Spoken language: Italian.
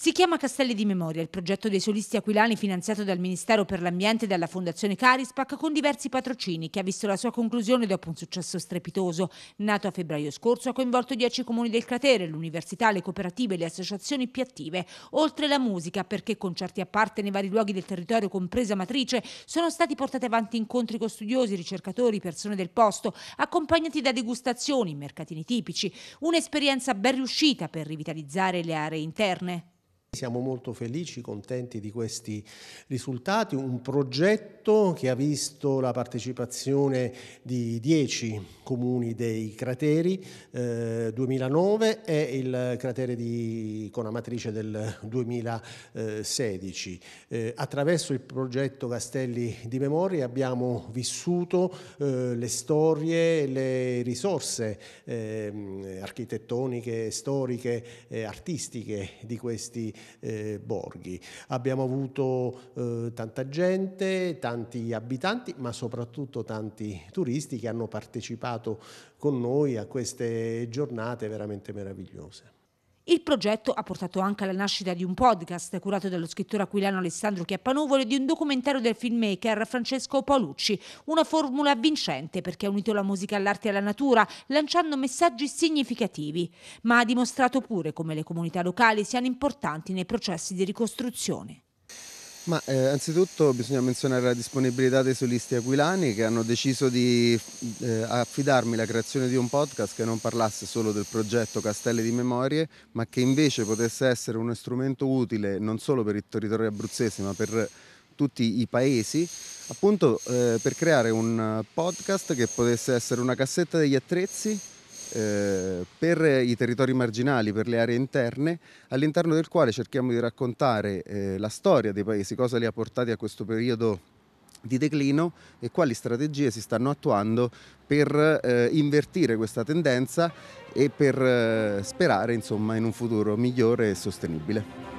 Si chiama Castelli di Memoria, il progetto dei solisti aquilani finanziato dal Ministero per l'Ambiente e dalla Fondazione Carispac con diversi patrocini, che ha visto la sua conclusione dopo un successo strepitoso. Nato a febbraio scorso, ha coinvolto dieci comuni del cratere, l'università, le cooperative e le associazioni più attive. Oltre la musica, perché concerti a parte nei vari luoghi del territorio, compresa Matrice, sono stati portati avanti incontri con studiosi, ricercatori, persone del posto, accompagnati da degustazioni, mercatini tipici. Un'esperienza ben riuscita per rivitalizzare le aree interne. Siamo molto felici, contenti di questi risultati, un progetto che ha visto la partecipazione di 10 comuni dei crateri eh, 2009 e il cratere di Conamatrice del 2016. Eh, attraverso il progetto Castelli di Memoria abbiamo vissuto eh, le storie, le risorse ehm, architettoniche, storiche, artistiche di questi eh, borghi. Abbiamo avuto eh, tanta gente, tanti abitanti, ma soprattutto tanti turisti che hanno partecipato con noi a queste giornate veramente meravigliose. Il progetto ha portato anche alla nascita di un podcast curato dallo scrittore aquilano Alessandro Chiappanuvolo e di un documentario del filmmaker Francesco Paolucci, una formula vincente perché ha unito la musica all'arte e alla natura, lanciando messaggi significativi, ma ha dimostrato pure come le comunità locali siano importanti nei processi di ricostruzione. Ma eh, anzitutto bisogna menzionare la disponibilità dei solisti aquilani che hanno deciso di eh, affidarmi la creazione di un podcast che non parlasse solo del progetto Castelli di Memorie, ma che invece potesse essere uno strumento utile non solo per i territori abruzzesi, ma per tutti i paesi, appunto eh, per creare un podcast che potesse essere una cassetta degli attrezzi eh, per i territori marginali, per le aree interne, all'interno del quale cerchiamo di raccontare eh, la storia dei paesi, cosa li ha portati a questo periodo di declino e quali strategie si stanno attuando per eh, invertire questa tendenza e per eh, sperare insomma, in un futuro migliore e sostenibile.